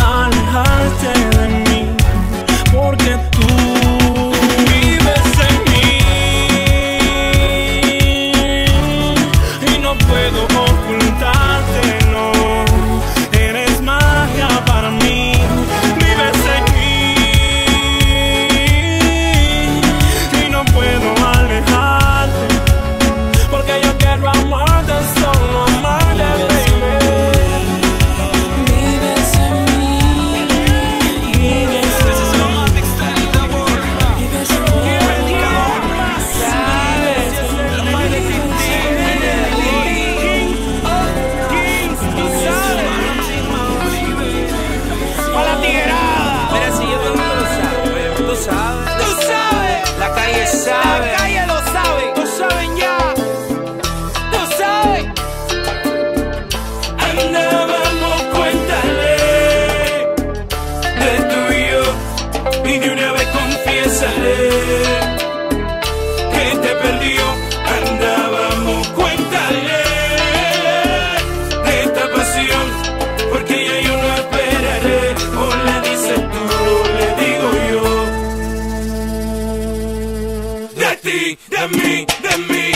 alejarte de mí y de una vez confiesaré que te perdió, andábamos, cuéntale de esta pasión, porque ya yo no esperaré, o le dices tú, le digo yo, de ti, de mí, de mí.